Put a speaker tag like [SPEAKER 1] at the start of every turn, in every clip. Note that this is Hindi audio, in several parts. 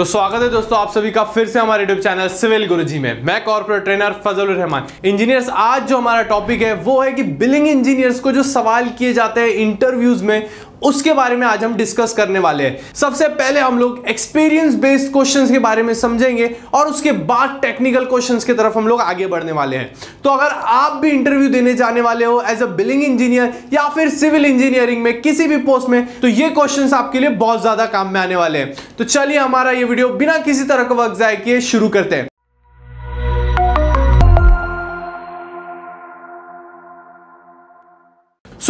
[SPEAKER 1] तो स्वागत है दोस्तों आप सभी का फिर से हमारे यूट्यूब चैनल सिविल गुरुजी में। मैं corporate trainer Fazal Rahman. Engineers आज जो हमारा टॉपिक है, वो है कि बिलिंग इंजीनियर्स को जो सवाल किए जाते हैं इंटरव्यूज़ में उसके बारे में आज हम डिस्कस करने वाले हैं। सबसे पहले हम लोग एक्सपीरियंस बेस्ड क्वेश्चंस के बारे में समझेंगे और उसके बाद टेक्निकल क्वेश्चंस की तरफ़ हम लोग आगे बढ़ने वाले हैं। तो अगर आप भी इंटरव्यू देने जाने वाले हो एज अ बिलिंग इंजीनियर या फिर सिविल इंजीनियरिंग में किसी भी पोस्ट में तो ये क्वेश्चन आपके लिए बहुत ज़्यादा काम में आने वाले हैं। तो चलिए हमारा ये वीडियो बिना किसी तरह का वक्त जाए किए शुरू करते हैं।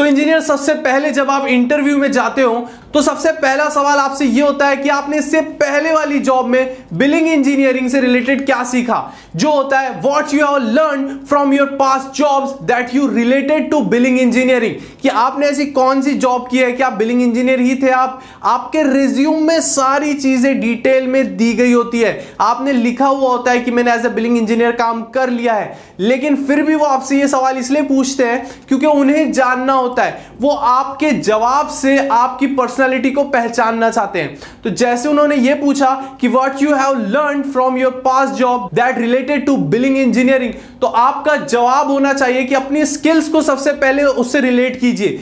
[SPEAKER 1] सो इंजीनियर सबसे पहले जब आप इंटरव्यू में जाते हो तो सबसे पहला सवाल आपसे यह होता है कि आपने इससे पहले वाली जॉब में बिलिंग इंजीनियरिंग से रिलेटेड क्या सीखा? जो होता है what you have learn from your past jobs that you related to billing engineering कि आपने ऐसी कौन सी जॉब की है कि आप बिलिंग इंजीनियर ही थे आप? आपके रिज्यूम में सारी चीज़ें डिटेल में दी गई होती है। आपने लिखा हुआ होता है कि मैंने एज ए बिलिंग इंजीनियर काम कर लिया है। लेकिन फिर भी वो आपसे ये सवाल इसलिए पूछते हैं क्योंकि उन्हें जानना होता है। वो आपके जवाब से आपकी पर्सनालिटी को पहचानना चाहते हैं। तो जैसे उन्होंने ये पूछा कि what you have learn from your past job that related to billing engineering तो आपका जवाब होना चाहिए कि अपनी स्किल्स को सबसे पहले उससे रिलेट कीजिए।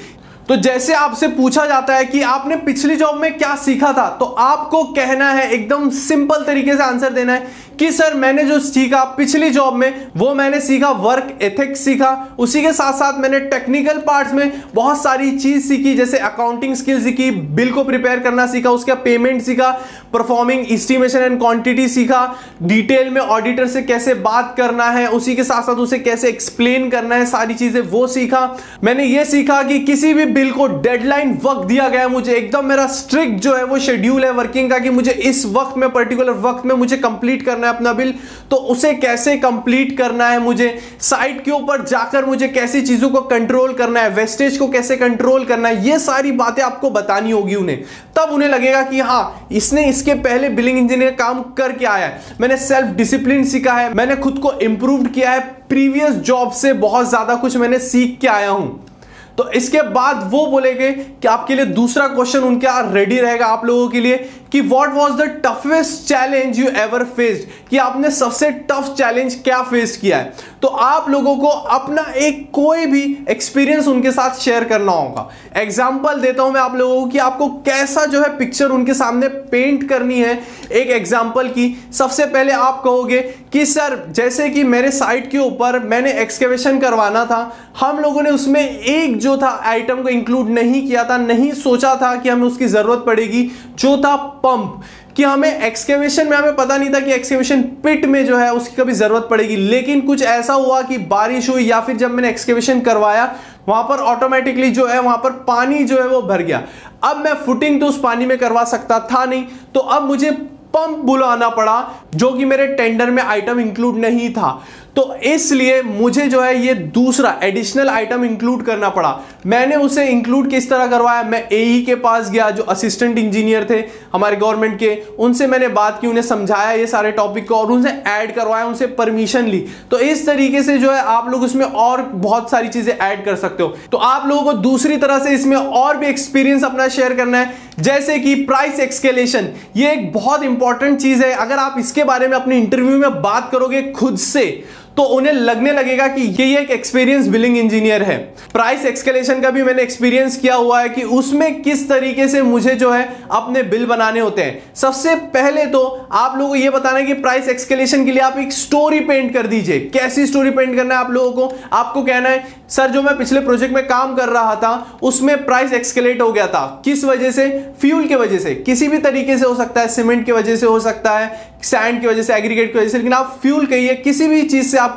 [SPEAKER 1] तो जैसे आपसे पूछा जाता है कि आपने पिछली जॉब में क्या सीखा था तो आपको कहना है, एकदम सिंपल तरीके से आंसर देना है कि सर मैंने जो सीखा पिछली जॉब में, वो मैंने सीखा वर्क एथिक्स सीखा। उसी के साथ साथ मैंने टेक्निकल पार्ट्स में बहुत सारी चीज़ सीखी, जैसे अकाउंटिंग स्किल सीखी बिल को प्रिपेयर करना सीखा, उसका पेमेंट सीखा परफॉर्मिंग इस्टीमेशन एंड क्वांटिटी सीखा डिटेल में ऑडिटर से कैसे बात करना है, उसी के साथ साथ उसे कैसे एक्सप्लेन करना है, सारी चीज़ें वो सीखा। मैंने ये सीखा कि किसी भी बिल को डेडलाइन वक्त दिया गया मुझे, एकदम मेरा स्ट्रिक्ट जो है वो शेड्यूल है वर्किंग का कि मुझे इस वक्त में पर्टिकुलर वक्त में मुझे कंप्लीट करना अपना बिल तो उसे कैसे कंप्लीट करना है मुझे? साइट के ऊपर जाकर मुझे कैसी चीज़ों को कंट्रोल करना है? वेस्टेज को कैसे कंट्रोल करना है? ये सारी बातें आपको बतानी होगी उन्हें। तब उन्हें लगेगा कि हाँ इसने इसके पहले बिलिंग इंजीनियर काम करके आया है। मैंने सेल्फ डिसिप्लिन सीखा है। मैंने खुद को इंप्रूव किया है। प्रीवियस जॉब से बहुत ज़्यादा कुछ मैंने सीख के आया हूँ। तो इसके बाद वो बोलेंगे कि आपके लिए दूसरा क्वेश्चन उनके यहाँ रेडी रहेगा आप लोगों के लिए कि what was the toughest challenge you ever faced कि आपने सबसे टफ चैलेंज क्या फेस किया है? तो आप लोगों को अपना एक कोई भी एक्सपीरियंस उनके साथ शेयर करना होगा। एग्ज़ाम्पल देता हूँ मैं आप लोगों को कि आपको कैसा जो है पिक्चर उनके सामने पेंट करनी है। एक एग्ज़ाम्पल की, सबसे पहले आप कहोगे कि, सर, जैसे कि मेरे साइट के ऊपर मैंने एक्सकेवेशन करवाना था, हम लोगों ने उसमें एक जो था आइटम को इंक्लूड नहीं किया था, नहीं सोचा था कि हमें उसकी ज़रूरत पड़ेगी, जो था पंप कि हमें एक्सकेवेशन में, हमें पता नहीं था कि एक्सकेवेशन पिट में जो है उसकी कभी ज़रूरत पड़ेगी। लेकिन कुछ ऐसा हुआ कि बारिश हुई या फिर जब मैंने एक्सकेवेशन करवाया, वहाँ पर ऑटोमेटिकली जो है, वहाँ पर पानी जो है वो भर गया। अब मैं फुटिंग तो उस पानी में करवा सकता था नहीं तो अब मुझे पंप बुलाना पड़ा, जो कि मेरे टेंडर में आइटम इंक्लूड नहीं था। तो इसलिए मुझे जो है ये दूसरा एडिशनल आइटम इंक्लूड करना पड़ा। मैंने उसे इंक्लूड किस तरह करवाया? मैं एई के पास गया, जो असिस्टेंट इंजीनियर थे हमारे गवर्नमेंट के, उनसे मैंने बात की, उन्हें समझाया ये सारे टॉपिक को और उनसे ऐड करवाया, उनसे परमिशन ली। तो इस तरीके से जो है आप लोग उसमें और बहुत सारी चीज़ें ऐड कर सकते हो। तो आप लोगों को दूसरी तरह से इसमें और भी एक्सपीरियंस अपना शेयर करना है। जैसे कि प्राइस एक्सकेलेशन ये एक बहुत इंपॉर्टेंट चीज़ है। अगर आप इसके बारे में अपने इंटरव्यू में बात करोगे खुद से तो उन्हें लगने लगेगा कि ये एक एक्सपीरियंस बिलिंग इंजीनियर है। प्राइस एक्सकेलेशन का भी मैंने एक्सपीरियंस किया हुआ है कि उसमें किस तरीके से मुझे जो है अपने बिल बनाने होते हैं। सबसे पहले तो आप लोगों को यह बताना है कि प्राइस एक्सकेलेशन के लिए आप एक स्टोरी पेंट कर दीजिए। कैसी स्टोरी पेंट करना है आप लोगों को? आपको कहना है, सर, जो मैं पिछले प्रोजेक्ट में काम कर रहा था, उसमें प्राइस एक्सकेलेट हो गया था। किस वजह से? फ्यूल के वजह से। किसी भी तरीके से हो सकता है सीमेंट की वजह से हो सकता है सैंड की वजह से एग्रीगेट की वजह से, लेकिन आप फ्यूल कहिए, किसी भी चीज़ से आप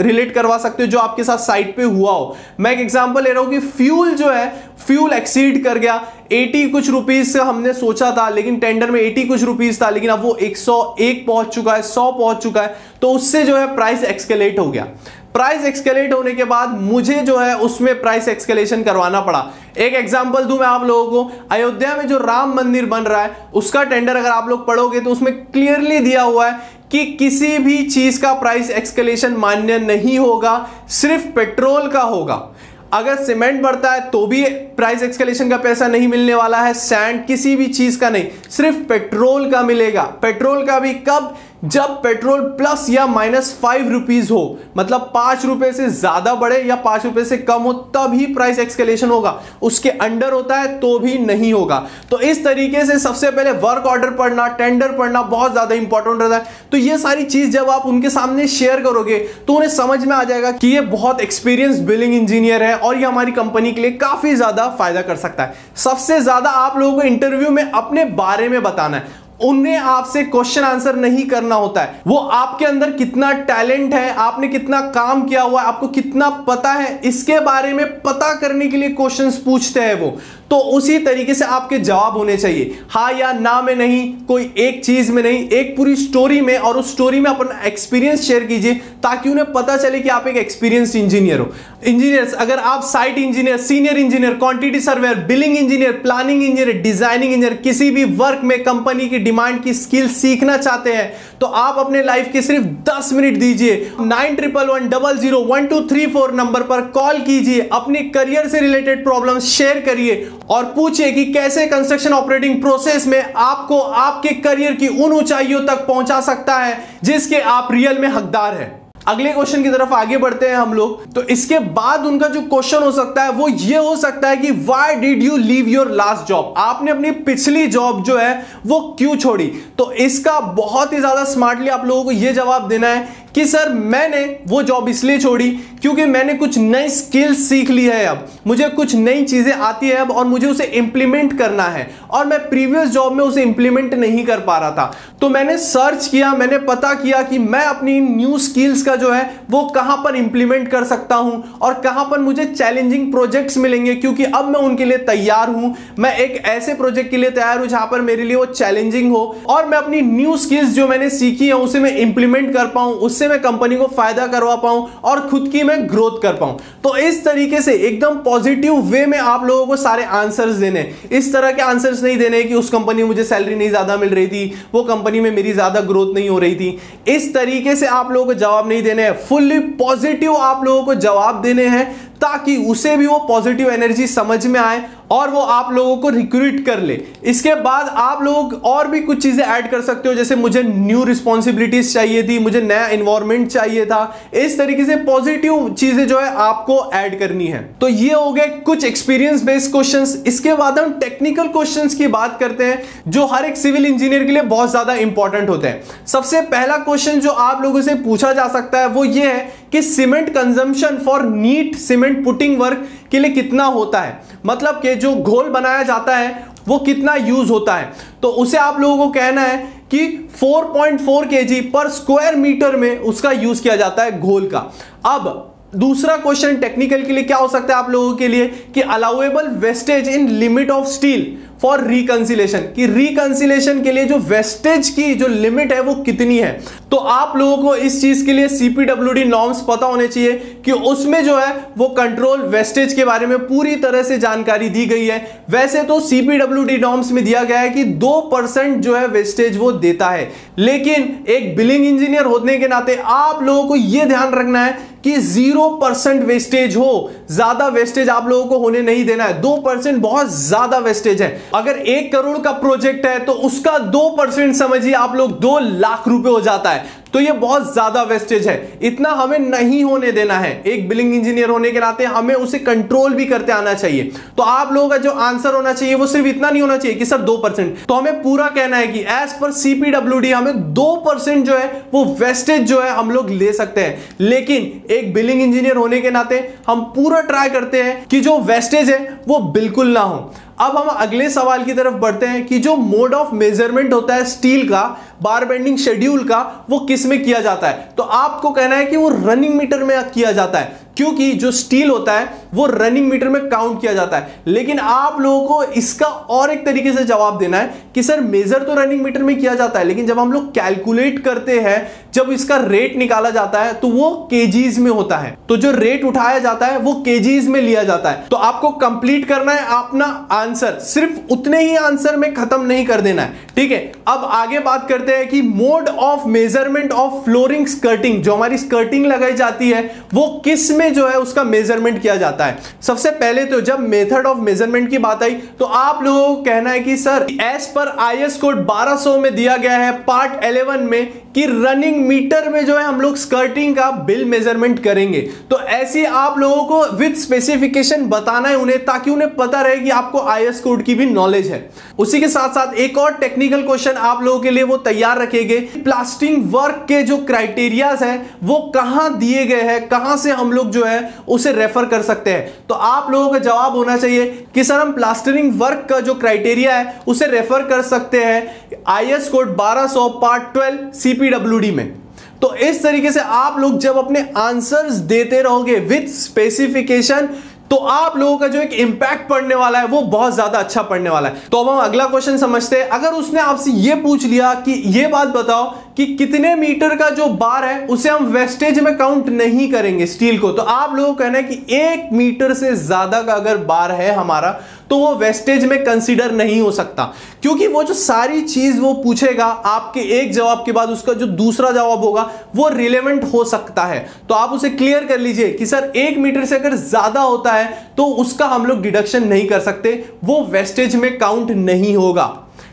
[SPEAKER 1] रिलेट करवा सकते हो जो आपके साथ साइट पे हुआ हो। मैं एक एग्जांपल ले रहा हूँ कि फ्यूल जो है फ्यूल एक्सीड कर गया। 80 कुछ रुपीस हमने सोचा था, लेकिन टेंडर में 80 कुछ रुपीस था, लेकिन अब वो 101 पहुँच चुका है 100 पहुँच चुका है। तो उससे जो है प्राइस एक्सकेलेट हो गया। प्राइस एक्सकेलेट होने के बाद मुझे जो है उसमें प्राइस एक्सकेलेशन करवाना पड़ा। एक एग्जांपल दूँ मैं आप लोगों को। अयोध्या में जो राम मंदिर बन रहा है, उसका टेंडर अगर आप लोग पढ़ोगे तो उसमें क्लियरली दिया हुआ है कि किसी भी चीज़ का प्राइस एक्सकलेशन मान्य नहीं होगा, सिर्फ़ पेट्रोल का होगा। अगर सीमेंट बढ़ता है तो भी प्राइस एक्सकलेशन का पैसा नहीं मिलने वाला है सैंड किसी भी चीज़ का नहीं, सिर्फ़ पेट्रोल का मिलेगा। पेट्रोल का भी कब जब पेट्रोल प्लस या माइनस फाइव रुपीज़ हो मतलब पाँच रुपए से ज़्यादा बढ़े या पाँच रुपए से कम हो तब ही प्राइस एक्सकेलेशन होगा। उसके अंडर होता है तो भी नहीं होगा। तो इस तरीके से सबसे पहले वर्क ऑर्डर पढ़ना टेंडर पढ़ना बहुत ज़्यादा इंपॉर्टेंट रहता है। तो ये सारी चीज़ जब आप उनके सामने शेयर करोगे तो उन्हें समझ में आ जाएगा कि ये बहुत एक्सपीरियंस बिलिंग इंजीनियर है और ये हमारी कंपनी के लिए काफ़ी ज़्यादा फ़ायदा कर सकता है। सबसे ज़्यादा आप लोगों को इंटरव्यू में अपने बारे में बताना है। उन्हें आपसे क्वेश्चन आंसर नहीं करना होता है। वो आपके अंदर कितना टैलेंट है, आपने कितना काम किया हुआ है, आपको कितना पता है, इसके बारे में पता करने के लिए क्वेश्चंस पूछते हैं वो। तो उसी तरीके से आपके जवाब होने चाहिए। हाँ या ना में नहीं, कोई एक चीज़ में नहीं, एक पूरी स्टोरी में और उस स्टोरी में अपना एक्सपीरियंस शेयर कीजिए ताकि उन्हें पता चले कि आप एक एक्सपीरियंस इंजीनियर हो। इंजीनियर्स अगर आप site engineer senior engineer quantity surveyor billing engineer planning engineer designing engineer किसी भी वर्क में कंपनी की डिमांड की स्किल सीखना चाहते हैं तो आप अपने लाइफ के सिर्फ़ 10 मिनट दीजिए। Nine triple one double zero one two three four number पर कॉल कीजिए, अपने करियर से रिलेटेड प्रॉब्लम शेयर करिए और पूछिए कि कैसे कंस्ट्रक्शन ऑपरेटिंग प्रोसेस में आपको आपके करियर की उन ऊंचाइयों तक पहुँचा सकता है जिसके आप रियल में हकदार हैं। अगले क्वेश्चन की तरफ़ आगे बढ़ते हैं हम लोग। तो इसके बाद उनका जो क्वेश्चन हो सकता है, वो ये हो सकता है कि why did you leave your last job आपने अपनी पिछली जॉब जो है, वो क्यों छोड़ी? तो इसका बहुत ही ज़्यादा स्मार्टली आप लोगों को यह जवाब देना है कि सर मैंने वो जॉब इसलिए छोड़ी क्योंकि मैंने कुछ नई स्किल्स सीख ली है अब। मुझे कुछ नई चीज़ें आती है अब और मुझे उसे इंप्लीमेंट करना है और मैं प्रीवियस जॉब में उसे इंप्लीमेंट नहीं कर पा रहा था। तो मैंने सर्च किया, मैंने पता किया कि मैं अपनी न्यू स्किल्स का जो है वो कहाँ पर इंप्लीमेंट कर सकता हूँ और कहाँ पर मुझे चैलेंजिंग प्रोजेक्ट्स मिलेंगे क्योंकि अब मैं उनके लिए तैयार हूँ। मैं एक ऐसे प्रोजेक्ट के लिए तैयार हूँ जहाँ पर मेरे लिए वो चैलेंजिंग हो और मैं अपनी न्यू स्किल्स जो मैंने सीखी है उसे मैं इंप्लीमेंट कर पाऊँ उससे मैं कंपनी को फ़ायदा करवा पाऊँ और खुद की मैं ग्रोथ कर पाऊँ। तो इस तरीके से एकदम पॉजिटिव वे में आप लोगों को सारे आंसर्स देने इस तरह के आंसर्स नहीं देने कि उस कंपनी मुझे सैलरी नहीं ज़्यादा मिल रही थी, वो कंपनी में मेरी ज़्यादा ग्रोथ नहीं हो रही थी। इस तरीके से आप लोगों को जवाब नहीं देने फुल्ली पॉजिटिव आप लोगों को जवाब देने हैं। ताकि उसे भी वो पॉजिटिव एनर्जी समझ में आए और वो आप लोगों को रिक्रूट कर ले। इसके बाद आप लोग और भी कुछ चीज़ें ऐड कर सकते हो, जैसे मुझे न्यू रिस्पॉन्सिबिलिटीज चाहिए थी, मुझे नया इन्वायरमेंट चाहिए था। इस तरीके से पॉजिटिव चीज़ें जो है आपको ऐड करनी है। तो ये हो गए कुछ एक्सपीरियंस बेस्ड क्वेश्चन इसके बाद हम टेक्निकल क्वेश्चन की बात करते हैं, जो हर एक सिविल इंजीनियर के लिए बहुत ज़्यादा इंपॉर्टेंट होते हैं। सबसे पहला क्वेश्चन जो आप लोगों से पूछा जा सकता है, वो ये है कि cement consumption for neat cement putting work के लिए कितना होता है? मतलब कि जो घोल बनाया जाता है, वो कितना यूज़ होता है? तो उसे आप लोगों को कहना है कि 4.4 केजी पर स्क्वायर मीटर में उसका यूज़ किया जाता है घोल का। अब दूसरा क्वेश्चन टेक्निकल के लिए क्या हो सकता है आप लोगों के लिए? कि allowable wastage in limit of steel for reconciliation कि रिकंसिलेशन के लिए जो वेस्टेज की जो लिमिट है वो कितनी है? तो आप लोगों को इस चीज़ के लिए सीपीडब्ल्यूडी नॉर्म्स पता होने चाहिए कि उसमें जो है वो कंट्रोल वेस्टेज के बारे में पूरी तरह से जानकारी दी गई है। वैसे तो सीपीडब्ल्यूडी नॉर्म्स में दिया गया है कि दो परसेंट जो है वेस्टेज वो देता है। लेकिन एक बिलिंग इंजीनियर होने के नाते आप लोगों को यह ध्यान रखना है कि ज़ीरो परसेंट वेस्टेज हो, ज़्यादा वेस्टेज आप लोगों को होने नहीं देना है। दो परसेंट बहुत ज़्यादा वेस्टेज है। अगर एक करोड़ का प्रोजेक्ट है तो उसका दो परसेंट समझिए आप लोग दो लाख रुपए हो जाता है। तो ये बहुत ज़्यादा वेस्टेज है। इतना हमें नहीं होने देना है। एक बिलिंग इंजीनियर होने के नाते हमें उसे कंट्रोल भी करते आना चाहिए। तो आप लोगों का जो आंसर होना चाहिए वो सिर्फ़ इतना नहीं होना चाहिए कि सर दो परसेंट। तो हमें पूरा कहना है कि एज पर सीपीडब्ल्यू हमें दो परसेंट जो है, वो वेस्टेज जो है हम लोग ले सकते हैं। लेकिन एक बिलिंग इंजीनियर होने के नाते हम पूरा ट्राई करते हैं कि जो वेस्टेज है, वो बिल्कुल ना हो। अब हम अगले सवाल की तरफ़ बढ़ते हैं कि जो मोड ऑफ़ मेज़रमेंट होता है स्टील का, बार बेंडिंग शेड्यूल का, वो किसमें किया जाता है? तो आपको कहना है कि वो रनिंग मीटर में किया जाता है। क्योंकि जो स्टील होता है, वो रनिंग मीटर में काउंट किया जाता है। लेकिन आप लोगों को इसका और एक तरीके से जवाब देना है कि सर मेजर तो रनिंग मीटर में किया जाता है, लेकिन जब हम लोग कैलकुलेट करते हैं, जब इसका रेट निकाला जाता है तो वो केजीज में होता है। तो जो रेट उठाया जाता है, वो केजीज में लिया जाता है। तो आपको कंप्लीट करना है अपना आंसर सिर्फ़ उतने ही आंसर में खत्म नहीं कर देना है। ठीक है? अब आगे बात करते हैं कि mode of measurement of flooring skirting जो हमारी स्कर्टिंग लगाई जाती है, वो किसमें जो है उसका मेज़रमेंट किया जाता है। सबसे पहले तो जब मेथड ऑफ़ मेज़रमेंट की बात आई तो आप लोगों को कहना है कि, सर एस पर आई एस कोड 1200 में दिया गया है पार्ट 11 में कि रनिंग मीटर में जो है हम लोग स्कर्टिंग का बिल मेज़रमेंट करेंगे। तो ऐसी आप लोगों को विद स्पेसिफिकेशन बताना है उन्हें, ताकि उन्हें पता रहे कि आपको आईएस कोड की भी नॉलेज है। उसी के साथ साथ एक और टेक्निकल क्वेश्चन आप लोगों के लिए वो तैयार रखेंगे। प्लास्टिंग वर्क के जो क्राइटेरियाज है, वो कहाँ दिए गए हैं? कहाँ से हम लोग जो है उसे रेफर कर सकते हैं? तो आप लोगों का जवाब होना चाहिए कि सर हम प्लास्टरिंग वर्क का जो क्राइटेरिया है, उसे रेफर कर सकते हैं। आईएस कोड 1200 पार्ट 12 सीपीडब्ल्यूडी में। तो इस तरीके से आप लोग जब अपने आंसर्स देते रहोगे विथ स्पेसिफिकेशन तो आप लोगों का जो एक इंपैक्ट पड़ने वाला है, वो बहुत ज़्यादा अच्छा पड़ने वाला है। तो अब हम अगला क्वेश्चन समझते हैं। अगर उसने आपसे ये पूछ लिया कि ये बात बताओ कि कितने मीटर का जो बार है, उसे हम वेस्टेज में काउंट नहीं करेंगे स्टील को। तो आप लोगों को कहना है कि एक मीटर से ज़्यादा का अगर बार है हमारा तो वो वेस्टेज में कंसीडर नहीं हो सकता। क्योंकि वो जो सारी चीज़ वो पूछेगा, आपके एक जवाब के बाद उसका जो दूसरा जवाब होगा, वो रिलेवेंट हो सकता है। तो आप उसे क्लियर कर लीजिए कि सर, एक मीटर से अगर ज़्यादा होता है तो उसका हम लोग डिडक्शन नहीं कर सकते, वो वेस्टेज में काउंट नहीं होगा।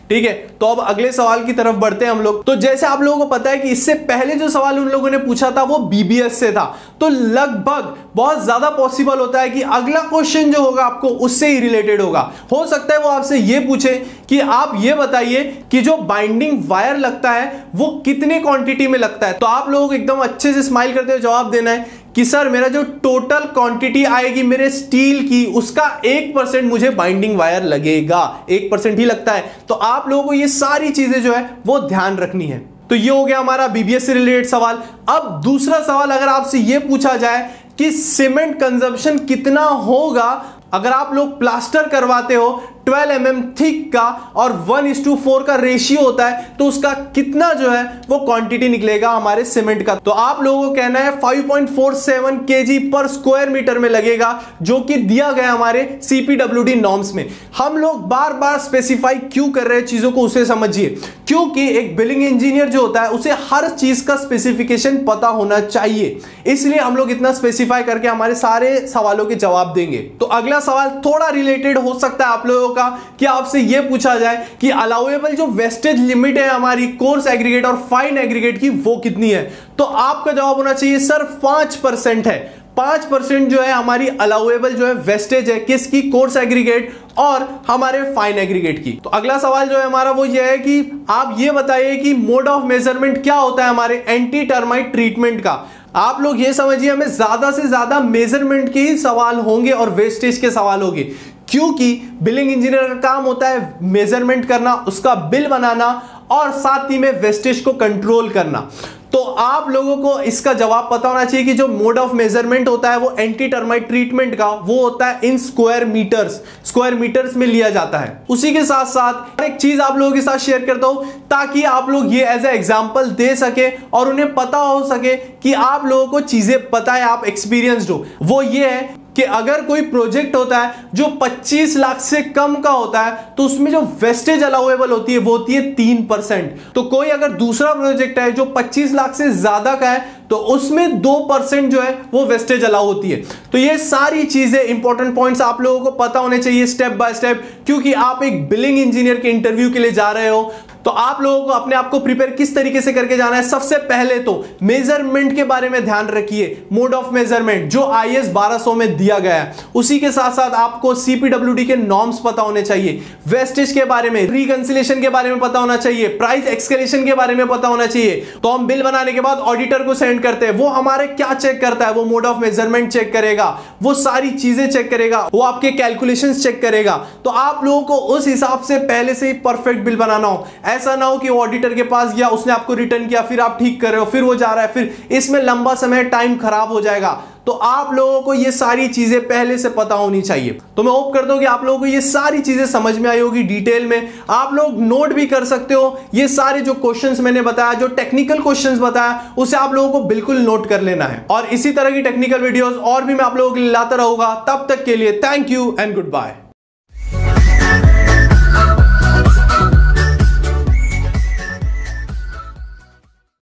[SPEAKER 1] ठीक है? तो अब अगले सवाल की तरफ़ बढ़ते हैं हम लोग। तो जैसे आप लोगों को पता है कि इससे पहले जो सवाल उन लोगों ने पूछा था, वो बीबीएस से था। तो लगभग बहुत ज़्यादा पॉसिबल होता है कि अगला क्वेश्चन जो होगा आपको उससे ही रिलेटेड होगा। हो सकता है वो आपसे ये पूछे कि आप ये बताइए कि जो बाइंडिंग वायर लगता है, वो कितने क्वांटिटी में लगता है? तो आप लोगों एकदम अच्छे से स्माइल करते हुए जवाब देना है कि सर, मेरा जो टोटल क्वांटिटी आएगी मेरे स्टील की, उसका एक परसेंट मुझे बाइंडिंग वायर लगेगा। एक परसेंट ही लगता है। तो आप लोगों को ये सारी चीज़ें जो है, वो ध्यान रखनी है। तो ये हो गया हमारा बीबीएस से रिलेटेड सवाल। अब दूसरा सवाल, अगर आपसे ये पूछा जाए कि सीमेंट कंजप्शन कितना होगा, अगर आप लोग प्लास्टर करवाते हो 12 एम mm थिक का और 1 इज़ टू फोर का रेशियो होता है तो उसका कितना जो है, वो क्वांटिटी निकलेगा हमारे सीमेंट का। तो आप लोगों को कहना है 5.47 केजी पर स्क्वायर मीटर में लगेगा, जो कि दिया गया हमारे सीपीडब्ल्यूडी नॉर्म्स में। हम लोग बार बार स्पेसिफाई क्यों कर रहे हैं चीज़ों को उसे समझिए। क्योंकि एक बिलिंग इंजीनियर जो होता है, उसे हर चीज़ का स्पेसिफिकेशन पता होना चाहिए। इसलिए हम लोग इतना स्पेसिफाई करके हमारे सारे सवालों के जवाब देंगे। तो अगला सवाल थोड़ा रिलेटेड हो सकता है आप लोगों का कि आपसे यह पूछा जाए कि अलाउेबल जो वेस्टेज लिमिट है हमारी कोर्स एग्रीगेट और फाइन एग्रीगेट की, वो कितनी है? तो आपका जवाब होना चाहिए, सर, पाँच परसेंट है। पाँच परसेंट जो है हमारी अलाउेबल जो है वेस्टेज है किसकी? कोर्स एग्रीगेट और हमारे फाइन एग्रीगेट की। तो अगला सवाल जो है हमारा वो ये है कि आप ये बताइए कि मोड ऑफ़ मेज़रमेंट क्या होता है हमारे एंटी टर्माइट ट्रीटमेंट का? आप लोग ये समझिए, हमें ज़्यादा से ज़्यादा मेज़रमेंट के ही सवाल होंगे और वेस्टेज के सवाल होंगे। क्योंकि बिलिंग इंजीनियर का काम होता है मेज़रमेंट करना, उसका बिल बनाना और साथ ही में वेस्टेज को कंट्रोल करना। तो आप लोगों को इसका जवाब पता होना चाहिए कि जो मोड ऑफ़ मेज़रमेंट होता है वो एंटी टर्माइट ट्रीटमेंट का, वो होता है in square metres square metres में लिया जाता है। उसी के साथ साथ एक चीज़ आप लोगों के साथ शेयर करता हूँ, ताकि आप लोग ये एज ए एग्ज़ाम्पल दे सके और उन्हें पता हो सके कि आप लोगों को चीज़ें पता है, आप एक्सपीरियंस्ड हो। वो ये है कि अगर कोई प्रोजेक्ट होता है जो 25 लाख से कम का होता है तो उसमें जो वेस्टेज अलाउेबल होती है, वो होती है तीन परसेंट। तो कोई अगर दूसरा प्रोजेक्ट है जो 25 लाख से ज़्यादा का है तो उसमें दो परसेंट जो है, वो वेस्टेज अलाउ होती है। तो ये सारी चीज़ें इंपॉर्टेंट पॉइंट्स आप लोगों को पता होने चाहिए स्टेप बाय स्टेप क्योंकि आप एक बिलिंग इंजीनियर के इंटरव्यू के लिए जा रहे हो। तो आप लोगों को अपने आप को प्रिपेयर किस तरीके से करके जाना है? सबसे पहले तो मेज़रमेंट के बारे में ध्यान रखिए। मोड ऑफ़ मेज़रमेंट जो आई एस में दिया गया है, उसी के साथ साथ आपको सीपीडब्ल्यूडी के नॉर्म्स पता होने चाहिए। वेस्टेज के बारे में रिकंसिलेशन के बारे में पता होना चाहिए। प्राइस एक्सकेलेशन के बारे में पता होना चाहिए। तो हम बिल बनाने के बाद ऑडिटर को सेंड करते हैं। वो हमारे क्या चेक करता है? वो मोड ऑफ़ मेज़रमेंट चेक करेगा। वो सारी चीज़ें चेक करेगा। वो आपके कैलकुलेशन चेक करेगा। तो आप लोगों को उस हिसाब से पहले से ही परफेक्ट बिल बनाना हो। ऐसा ना हो कि ऑडिटर के पास गया, उसने आपको रिटर्न किया, फिर आप ठीक कर रहे हो, फिर वो जा रहा है, फिर इसमें लंबा समय टाइम खराब हो जाएगा। तो आप लोगों को ये सारी चीज़ें पहले से पता होनी चाहिए। तो मैं होप करता हूँ कि आप लोगों को ये सारी चीज़ें समझ में आई होगी डिटेल में। आप लोग नोट भी कर सकते हो, ये सारे जो क्वेश्चंस मैंने बताया, जो टेक्निकल क्वेश्चंस बताया, उसे आप लोगों को बिल्कुल नोट कर लेना है। और इसी तरह की टेक्निकल वीडियोस और भी मैं आप लोगों के लिए लाता रहूँगा। तब तक के लिए thank you and good bye